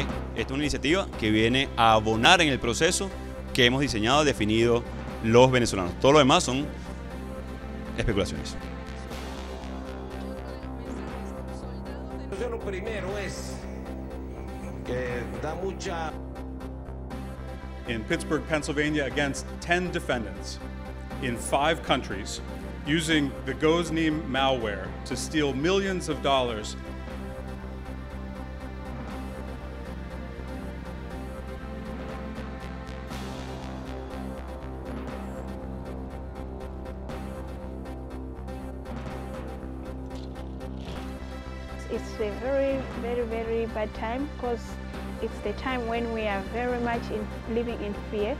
Esta es una iniciativa que viene a abonar en el proceso que hemos diseñado y definido los venezolanos. Todo lo demás son especulaciones. Lo primero es que da mucha in Pittsburgh, Pennsylvania, against 10 defendants in five countries using the Goznim malware to steal millions of dollars It's a very, very, very bad time because it's the time when we are very much in, living in fear.